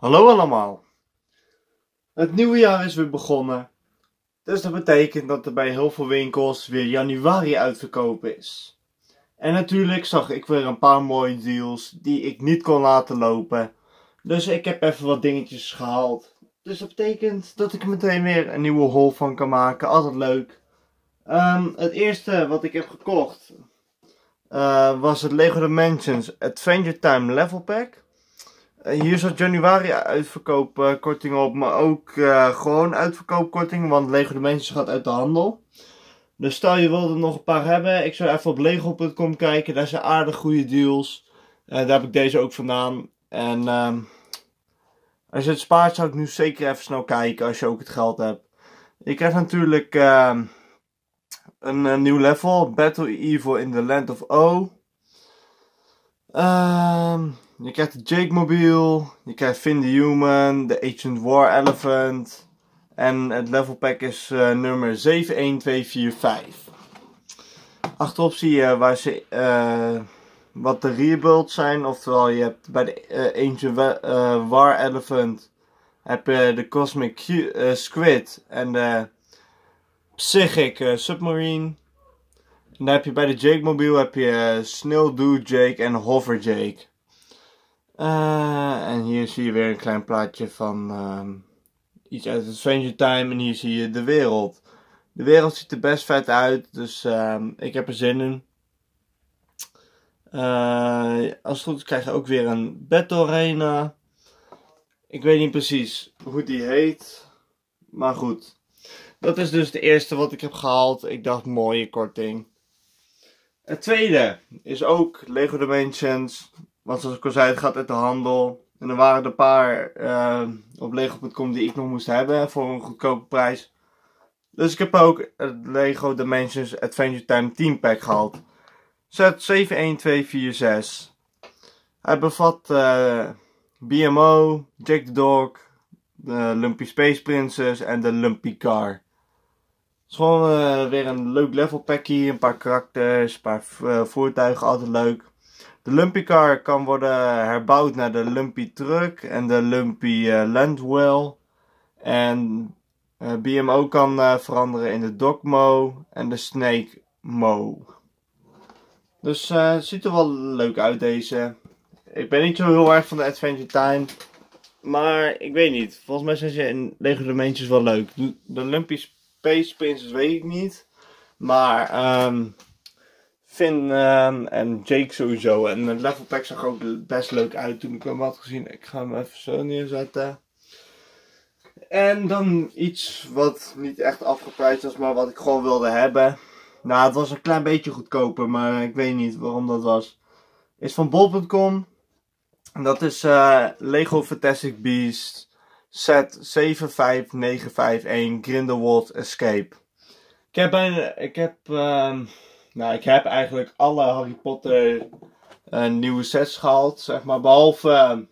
Hallo allemaal. Het nieuwe jaar is weer begonnen. Dus dat betekent dat er bij heel veel winkels weer januari uitverkopen is. En natuurlijk zag ik weer een paar mooie deals die ik niet kon laten lopen. Dus ik heb even wat dingetjes gehaald. Dus dat betekent dat ik meteen weer een nieuwe haul van kan maken. Altijd leuk. Ehm, het eerste wat ik heb gekocht uh, was het Lego Dimensions Adventure Time Level Pack. Uh, hier zat januari uitverkoopkorting uh, op, maar ook eh, gewoon uitverkoopkorting, want Lego Dimensions gaat uit de handel. Dus stel je wilde nog een paar hebben, ik zou even op lego.com kijken, daar zijn aardig goede deals. daar heb ik deze ook vandaan. En ehm, als je het spaart zou ik nu zeker even snel kijken als je ook het geld hebt. Je krijgt natuurlijk ehm, een, een, nieuw level. Battle Evil in the Land of O. Uh, je krijgt de Jake Mobile. Je krijgt Finn the Human. De Ancient War Elephant. En het level pack is uh, nummer 71245. Achterop zie je waar ze, uh, wat de rebuilds zijn. Oftewel je hebt bij de uh, Ancient War Elephant heb je de Cosmic Squid en de Psychic Submarine. Dan heb je bij de Jake Mobile heb je Sneeuwdoe Jake en Hover Jake. Uh, en hier zie je weer een klein plaatje van uh, iets uit Adventure Time. En hier zie je de wereld. De wereld ziet er best vet uit, dus ehm, ik heb er zin in. als het goed is krijg je ook weer een Battle Arena. Ik weet niet precies hoe die heet. Maar goed. Dat is dus de eerste wat ik heb gehaald. Ik dacht mooie korting. Het tweede is ook Lego Dimensions. Want zoals ik al zei, het gaat uit de handel. En er waren een paar uh, op Lego.com die ik nog moest hebben voor een goedkope prijs. Dus ik heb ook het Lego Dimensions Adventure Time Team Pack gehaald. Set 71246. Hij bevat uh, BMO, Jack the Dog, de Lumpy Space Princess en de Lumpy Car. Het is gewoon uh, weer een leuk level packje. Een paar karakters, een paar voertuigen, altijd leuk. De Lumpy Car kan worden herbouwd naar de Lumpy Truck en de Lumpy uh, Landwell. En BMO kan veranderen in de Dogmo en de Snake Mo. Dus het ziet er wel leuk uit deze. Ik ben niet zo heel erg van de Adventure Time. Maar ik weet niet. Volgens mij zijn ze in Lego wel leuk. De Lumpy Space Princess weet ik niet. Maar um, Finn um, en Jake sowieso. En het level pack zag ook best leuk uit toen ik hem had gezien. Ik ga hem even zo neerzetten. En dan iets wat niet echt afgeprijsd was, maar wat ik gewoon wilde hebben. Nou, het was een klein beetje goedkoper, maar ik weet niet waarom dat was. Is van bol.com. Dat is uh, Lego Fantastic Beasts set 75951 Grindelwald Escape. Ik heb, een, ik heb, uh, nou, ik heb eigenlijk alle Harry Potter uh, nieuwe sets gehaald, zeg maar, behalve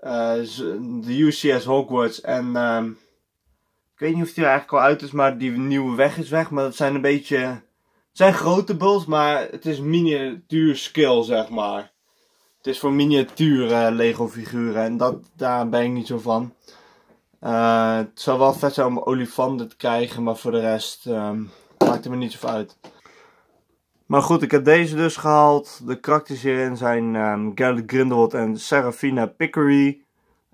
uh, de UCS Hogwarts en ehm, ik weet niet of die er eigenlijk al uit is, maar die nieuwe weg is weg, maar dat zijn een beetje, het zijn grote bulls, maar het is miniatuur skill, zeg maar. Het is voor miniatuur uh, Lego figuren en dat, daar ben ik niet zo van. Het zou wel vet zijn om olifanten te krijgen, maar voor de rest um, maakt het me niet zo uit. Maar goed, ik heb deze dus gehaald. De karakters hierin zijn um, Garrett Grindelwald en Serafina Pickery.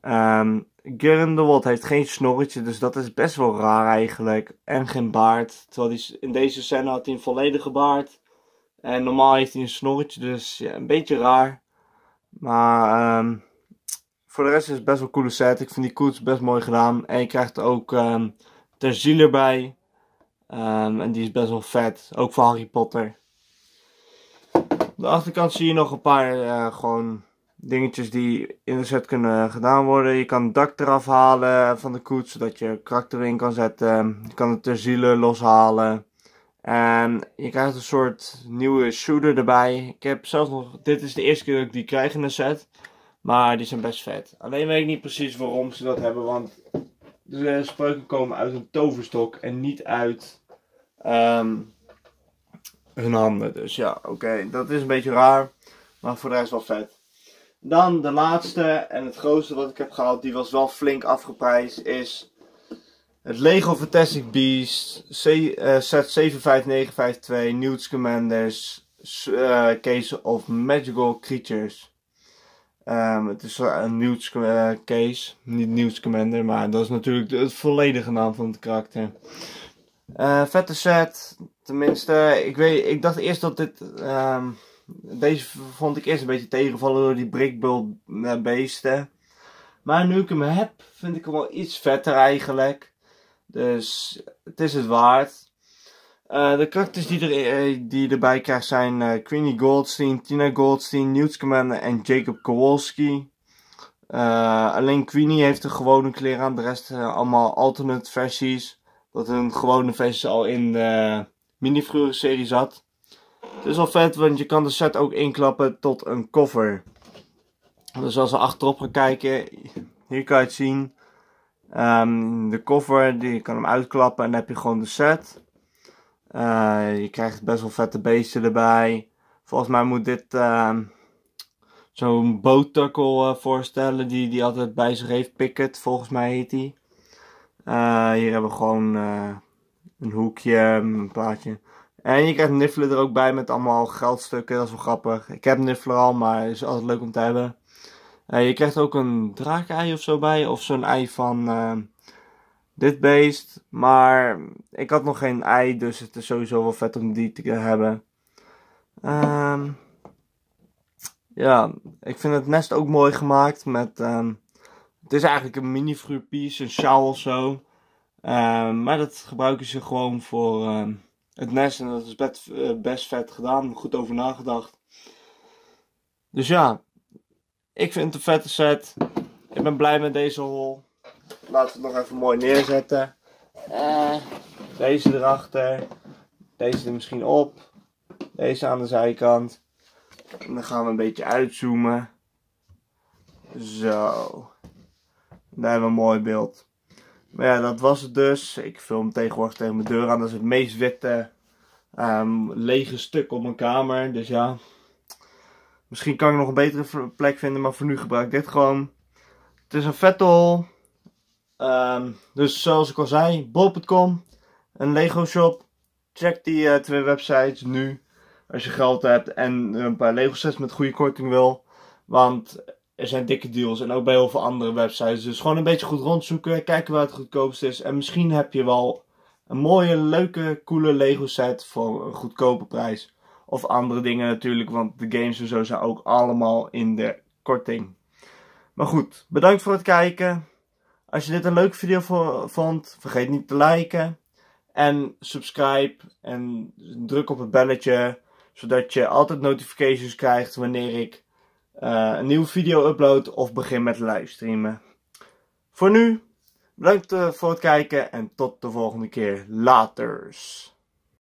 Um, Grindelwald heeft geen snorretje, dus dat is best wel raar eigenlijk. En geen baard. Terwijl hij in deze scène had hij een volledige baard. En normaal heeft hij een snorretje, dus ja, een beetje raar. Maar um, voor de rest is het best wel een coole set. Ik vind die koets best mooi gedaan. En je krijgt ook um, erbij. En die is best wel vet. Ook voor Harry Potter. De achterkant zie je nog een paar uh, gewoon dingetjes die in de set kunnen gedaan worden. Je kan het dak eraf halen van de koets, zodat je karakter in kan zetten. Je kan de terzielen loshalen. En je krijgt een soort nieuwe shooter erbij. Ik heb zelfs nog, dit is de eerste keer dat ik die krijg in de set. Maar die zijn best vet. Alleen weet ik niet precies waarom ze dat hebben, want de spreuken komen uit een toverstok en niet uit um, hun handen. Dus ja, oké, dat is een beetje raar. Maar voor de rest wel vet. Dan de laatste en het grootste wat ik heb gehaald, die was wel flink afgeprijsd, is het Lego Fantastic Beast C, uh, set 75952 Newt Commanders uh, Case of Magical Creatures. Um, het is een Newt uh, case, niet Newt Commander, maar dat is natuurlijk het volledige naam van het karakter. Uh, vette set, tenminste, ik, weet, ik dacht eerst dat dit, um, deze vond ik eerst een beetje tegenvallen door die brickbull beesten. Maar nu ik hem heb, vind ik hem wel iets vetter eigenlijk. Dus het is het waard. Uh, de karakters die, er, eh, die erbij krijgt zijn Queenie Goldstein, Tina Goldstein, Newt Scamander en Jacob Kowalski. Alleen Queenie heeft een gewone kleren aan, de rest allemaal alternate versies. Dat een gewone versie al in de minifigure serie zat. Het is wel vet, want je kan de set ook inklappen tot een cover. Dus als we achterop gaan kijken, hier kan je het zien. Um, de cover, die je kan hem uitklappen en dan heb je gewoon de set. Uh, je krijgt best wel vette beesten erbij. Volgens mij moet dit uh, zo'n boottukkel uh, voorstellen die die altijd bij zich heeft. Picket, volgens mij heet die. Uh, hier hebben we gewoon een hoekje, een plaatje. En je krijgt Niffler er ook bij met allemaal geldstukken. Dat is wel grappig. Ik heb Niffler al, maar is altijd leuk om te hebben. je krijgt ook een draakei of zo bij. Of zo'n ei van dit beest. Maar ik had nog geen ei, dus het is sowieso wel vet om die te hebben. Um, ja, ik vind het nest ook mooi gemaakt met... Um, het is eigenlijk een mini piece, een sjaal of zo. Um, maar dat gebruiken ze gewoon voor het nest en dat is best, uh, best vet gedaan. Goed over nagedacht. Dus ja, ik vind het een vette set. Ik ben blij met deze hol. Laten we het nog even mooi neerzetten. Uh, deze erachter. Deze er misschien op. Deze aan de zijkant. En dan gaan we een beetje uitzoomen. Zo. Daar hebben we een mooi beeld. Maar ja, dat was het dus. Ik film tegenwoordig tegen mijn deur aan. Dat is het meest witte um, lege stuk op mijn kamer. Dus ja. Misschien kan ik nog een betere plek vinden. Maar voor nu gebruik ik dit gewoon. Het is een vettel. Um, dus zoals ik al zei, bol.com, een Lego shop. Check die uh, twee websites nu. Als je geld hebt en een paar Lego sets met goede korting wil. Want er zijn dikke deals en ook bij heel veel andere websites. Dus gewoon een beetje goed rondzoeken. Kijken waar het goedkoopst is. En misschien heb je wel een mooie, leuke, coole Lego set voor een goedkope prijs. Of andere dingen natuurlijk, want de games en zo zijn ook allemaal in de korting. Maar goed, bedankt voor het kijken. Als je dit een leuke video vond, vergeet niet te liken. En subscribe en druk op het belletje. Zodat je altijd notifications krijgt wanneer ik een nieuwe video upload of begin met livestreamen. Voor nu, bedankt uh, voor het kijken en tot de volgende keer. Laters.